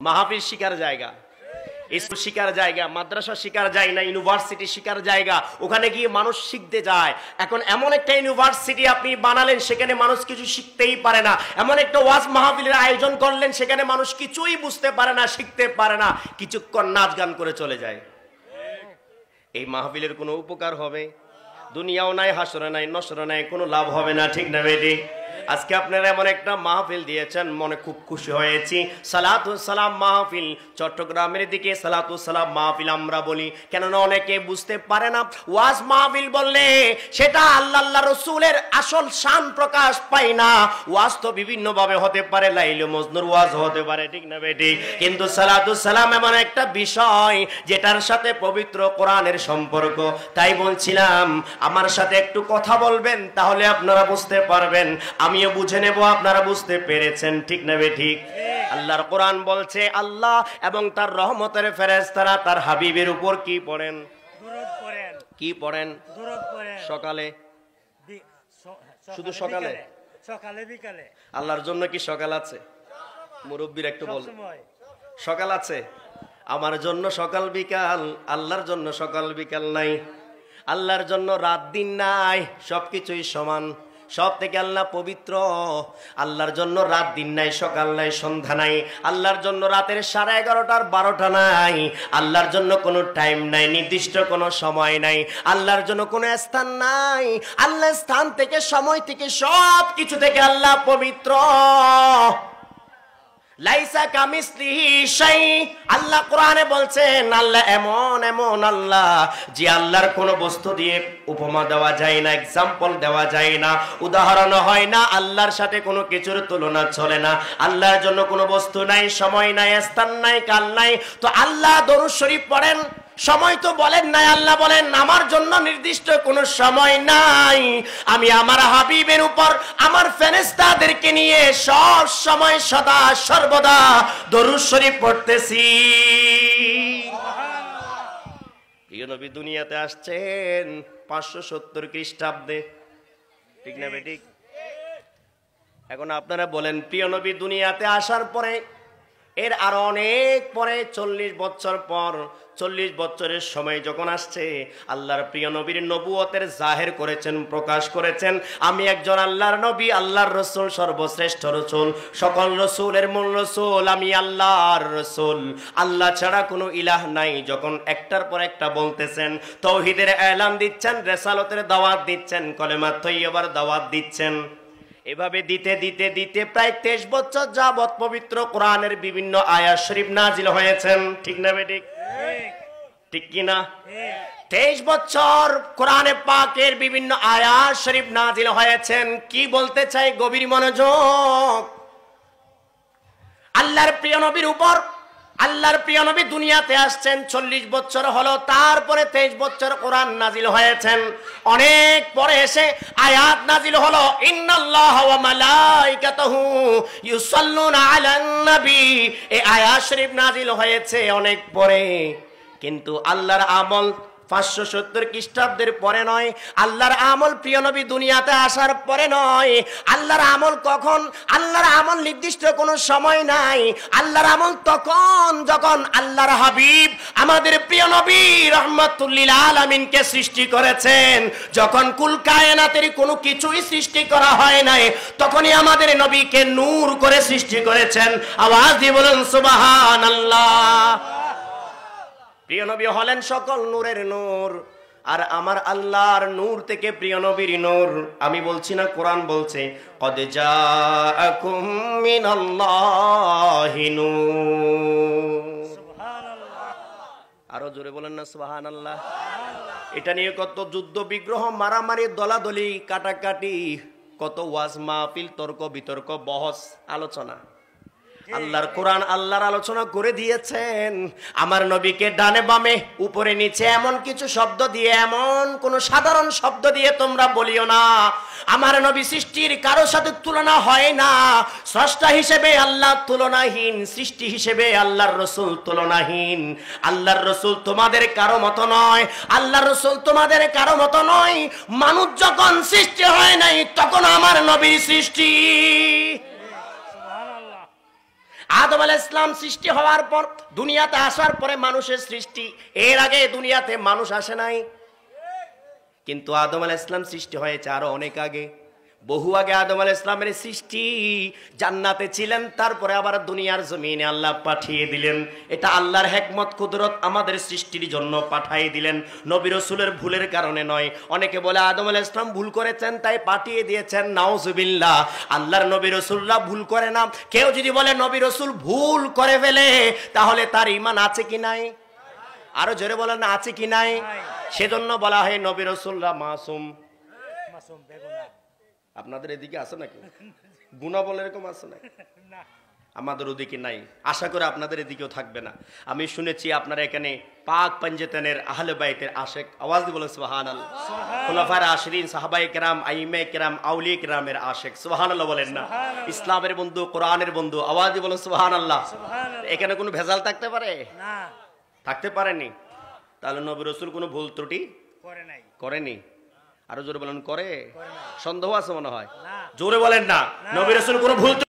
মাহফিল শিকার জায়গা স্কুল শিকার জায়গা, মাদ্রাসা শিকার যায় না, ইউনিভার্সিটি শিকার জায়গা, ওখানে গিয়ে মানুষ শিখতে যায়। এখন এমন একটা ইউনিভার্সিটি আপনি বানালেন, সেখানে মানুষ কিছু শিখতেই পারে না। এমন একটা ওয়াজ মাহফিলের আয়োজন করলেন, সেখানে মানুষ কিছুই বুঝতে পারে না, শিখতে পারে না। কিছুক্ষণ নাচ গান করে চলে যায়। এই মাহফিলের কোনো উপকার হবে? দুনিয়াও নাই, হাসরে নাই, নসরে নাই, কোনো লাভ হবে না, ঠিক না বেটি? আজকে আপনারা এমন একটা মাহফিল দিয়েছেন, মনে খুব খুশি হয়েছি। সালাম মাহফিল, চট্টগ্রামের দিকে সালাম মাহফিল আমরা বলি। কেননা অনেকে বুঝতে পারে না, ওয়াজ মাহফিল বললে সেটা আল্লাহ আল্লাহ রসুলের আসল শান প্রকাশ পায় না। ওয়াজ তো বিভিন্ন ভাবে হতে পারে, লাইল মজনুর ওয়াজ হতে পারে, ঠিক না বেটি? কিন্তু সালাম এমন একটা বিষয় যেটার সাথে পবিত্র কোরআনের সম্পর্ক। তাই বলছিলাম, আমার সাথে একটু কথা বলবেন, তাহলে আপনারা বুঝতে পারবেন আমিও বুঝে নেব আপনারা বুঝতে পেরেছেন ঠিক না বে ঠিক? আল্লাহর কোরআন বলছে আল্লাহ এবং তার রহমতের ফেরেশতারা তার হাবিবের উপর কি পড়েন? কি পড়েন? সকালে। শুধু সকালে? সকালে? বিকালে। আল্লাহর জন্য কি সকাল আছে? মুরব্বীর একটু বল। সকাল আছে? আমার জন্য সকাল বিকাল আল্লাহর জন্য সকাল বিকাল নাই। আল্লাহর জন্য রাত দিন নাই সবকিছুই সমান। সব থেকে আল্লাহ পবিত্র। আল্লাহর জন্য রাত দিন নাই, সকাল নাই, সন্ধ্যা নাই। আল্লাহর জন্য রাতের সাড়ে এগারোটার বারোটা নাই। আল্লাহর জন্য কোনো টাইম নাই, নির্দিষ্ট কোনো সময় নাই। আল্লাহর জন্য কোনো স্থান নাই। আল্লাহ স্থান থেকে, সময় থেকে সব কিছু থেকে আল্লাহ পবিত্র। লাইসা কামিসলিহি শাই। আল্লাহ কোরআনে বলছেন আল্লাহ এমন এমন আল্লাহ যে আল্লাহর কোনো বস্তু দিয়ে উপমা দেওয়া যায় না এক্সাম্পল দেওয়া যায় না, উদাহরণ হয় না, আল্লাহর সাথে কোনো কিছুর তুলনা চলে না। আল্লাহর জন্য কোনো বস্তু নাই, সময় নাই, স্থান নাই, কাল নাই। তো আল্লাহ দরুদ শরীফ পড়েন সময় তো বলেন নাই, আল্লাহ বলেন, আমার জন্য নির্দিষ্ট কোনো সময় নাই। আমি আমার হাবিবের উপর, আমার ফেরেস্তাদেরকে নিয়ে সব সময় সদা সর্বদা দরুদ শরীফ পড়তেছি। প্রিয় নবী, দুনিয়াতে আসছেন পাঁচশো সত্তর খ্রিস্টাব্দে। ঠিক না বেঠিক? এখন আপনারা বলেন, প্রিয় নবী, দুনিয়াতে আসার পরে এর আরও অনেক পরে চল্লিশ বছর পর, চল্লিশ বছরের সময় যখন আসছে, আল্লাহর প্রিয় নবীর নবুয়তের জাহের করেছেন, প্রকাশ করেছেন। আমি একজন আল্লাহর নবী, আল্লাহর রসুল, সর্বশ্রেষ্ঠ রসুল, সকল রসুলের মূল রসুল, আমি আল্লাহর রসুল। আল্লাহ ছাড়া কোনো ইলাহ নাই, যখন একটার পর একটা বলতেছেন, তৌহিদের এলান দিচ্ছেন, রেসালতের দাওয়াত দিচ্ছেন কলেমা তৈয়বার দাওয়াত দিচ্ছেন। এভাবে দিতে দিতে দিতে প্রায় তেইশ বছর যাবৎ পবিত্র কোরআনের বিভিন্ন আয়া শরীফ নাজিল হয়েছেন। ঠিক না বেঠিক ঠিক কিনা? তেইশ বছর কোরআনে পাকের বিভিন্ন আয়া শরীফ নাজিল হয়েছেন। কি বলতে চাই গভীর মনোযোগ? আল্লাহর প্রিয় নবীর উপর আল্লাহর প্রিয় নবী দুনিয়াতে আসছেন, চল্লিশ বছর হলো, তারপরে তেইশ বছর কোরআন নাজিল হয়েছেন। অনেক পরে এসে আয়াত নাজিল হলো এই আয়াত শরীফ নাজিল হয়েছে অনেক পরে। কিন্তু আল্লাহর আমল পাঁচশো সত্তর খ্রিস্টাব্দের পরে নয়, আল্লাহর আমল প্রিয় নবী দুনিয়াতে আসার পরে নয়, আল্লাহর আমল কখন? আল্লাহর আমল নির্দিষ্ট কোনো সময় নাই, আল্লাহর আমল তখন যখন আল্লাহর হাবিব আমাদের প্রিয় নবী রহমতুল্লিল আলমিনকে সৃষ্টি করেছেন, যখন কুল কায়নাতের কোনো কিছুই সৃষ্টি করা হয় নাই, তখনই আমাদের নবীকে নূর করে সৃষ্টি করেছেন। আওয়াজ দিয়ে বলুন সুবাহান আল্লাহ প্রিয় নবী হলেন সকল নূরের নূর আর আমার আল্লাহর নূর থেকে প্রিয় নবীর নূর। আমি বলছি না কোরআন বলছে কদ জাআকুম মিনাল্লাহি নূর। আরও জোরে বলেন না সুবহানাল্লাহ। এটা নিয়ে কত যুদ্ধ বিগ্রহ মারামারি দলাদলি কাটাকাটি কত ওয়াজ মাহফিল তর্ক বিতর্ক বহস আলোচনা। আল্লাহর কোরআন আল্লাহর আলোচনা করে দিয়েছেন। আমার নবীকে ডানে বামে, উপরে নিচে এমন কিছু শব্দ দিয়ে, এমন কোন সাধারণ শব্দ দিয়ে তোমরা বলিও না। আমার নবী সৃষ্টির কারও সাথে তুলনা হয় না। স্রষ্টা হিসেবে আল্লাহ তুলনাহীন, সৃষ্টি হিসেবে আল্লাহর রসুল তুলনাহীন। আল্লাহর রসুল তোমাদের কারও মতো নয়। আল্লাহর রসুল তোমাদের কারও মতো নয়। মানুষ যখন সৃষ্টি হয় নাই, তখন আমার নবীর সৃষ্টি। আদম আল ইসলাম সৃষ্টি হওয়ার পর, দুনিয়াতে আসার পরে মানুষের সৃষ্টি। এর আগে দুনিয়াতে মানুষ আসে নাই। কিন্তু আদম আল ইসলাম সৃষ্টি হয়েছে আরও অনেক আগে। বহু আগে আদম আল ইসলামের সৃষ্টি। জান্নাতে ছিলেন, তারপরে আবার দুনিয়ার জমিনে আল্লাহ পাঠিয়ে দিলেন। এটা আল্লাহর হেকমত, কুদরত আমাদের সৃষ্টির জন্য পাঠিয়ে দিলেন। নবী রসুলের ভুলের কারণে নয়। অনেকে বলে, আদম আলাইহিস ইসলাম ভুল করেছেন, তাই পাঠিয়ে দিয়েছেন। নাউজুবিল্লাহ, আল্লাহর নবী রসুল্লাহ ভুল করে না। কেউ যদি বলে, নবী রসুল ভুল করে ফেলে, তাহলে তার ইমান আছে কি নাই? আরও জোরে বলেন, আছে কি নাই? নাই। সেজন্য বলা হয়, নবী রসুল্লাহ মাসুম। মাসুম, বেগুনা। আপনাদের এদিকে আছে নাকি? গুণা বলে এরকম আছে নাকি? না। আমাদের ওদিকে নাই। আশা করে আপনাদের এদিকেও থাকবে না। আমি শুনেছি আপনারা এখানে পাক পাঞ্জেতানের আহলে বাইতের আশেক আওয়াজ দিয়ে বলেন সুবাহান আল্লাহ খোলাফার আশরিন সাহাবাই কেরাম আইমে কেরাম আউলি কেরামের আশেক। সোহান আল্লাহ বলেন না। ইসলামের বন্ধু কোরআনের বন্ধু আওয়াজ দিয়ে বলেন সুবাহান আল্লাহ এখানে কোনো ভেজাল থাকতে পারে? থাকতে পারেনি? তাহলে নবী রসুল কোনো ভুল ত্রুটি করে নাই। করেনি? আরও জোরে বলেন করে? সন্দেহ আছে মনে হয়? জোরে বলেন না। নবী কোন কোনো ভুল